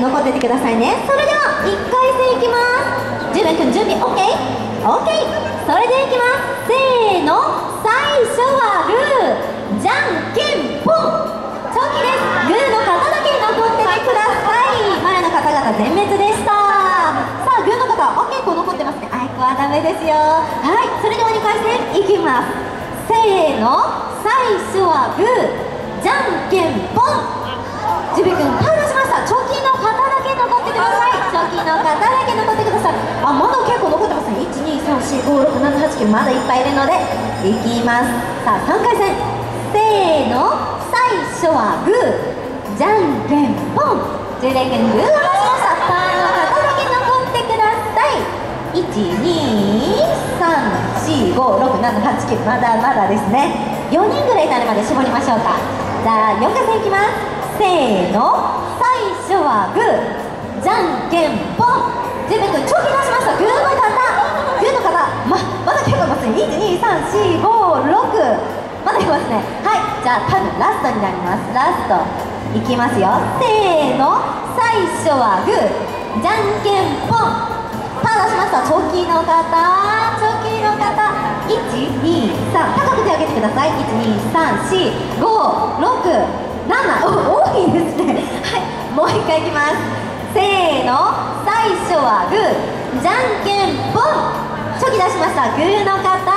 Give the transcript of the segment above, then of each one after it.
残っててくださいね。それでは1回戦いきます。ジュベ君準備 OKOK それでいきます。せーの最初はグー。じゃんけんぽんチョキです。グーの方だけ残っててください。前の方々全滅でした。さあグーの方あ結構残ってますね。あいこはダメですよ。はいそれでは2回戦いきます。せーの最初はグー。まだいっぱいいるのでいきます。さあ3回戦。せーの。最初はグー。じゃんけんぽん。ジュベ君グーを出しました。ターンの方だけ残ってください。123456789まだまだですね。4人ぐらいになるまで絞りましょうか。じゃあ4回戦いきます。せーの。最初はグー。じゃんけんぽん。ジェベ君チョキ出しました。グーね。はいじゃあ多分ラストになります。ラストいきますよ。せーの。最初はグー。じゃんけんぽん。パー出しましたチョキの方。チョキの方。123高く手を挙げてください。12345 6 7お多いですね。はい。もう一回いきます。せーの。最初はグー。じゃんけんぽん。チョキ出しました。グーの方。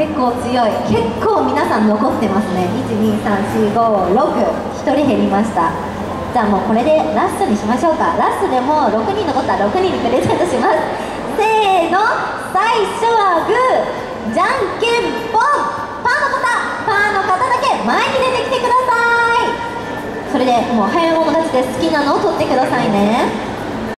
結構強い。結構皆さん残ってますね。1234561人減りました。じゃあもうこれでラストにしましょうか。ラストでも6人残ったら6人にプレゼントします。せーの。最初はグー。じゃんけんぽん。パーの方。パーの方だけ。前に出てきてください。それでもう早い者勝ちで好きなのを取ってくださいね。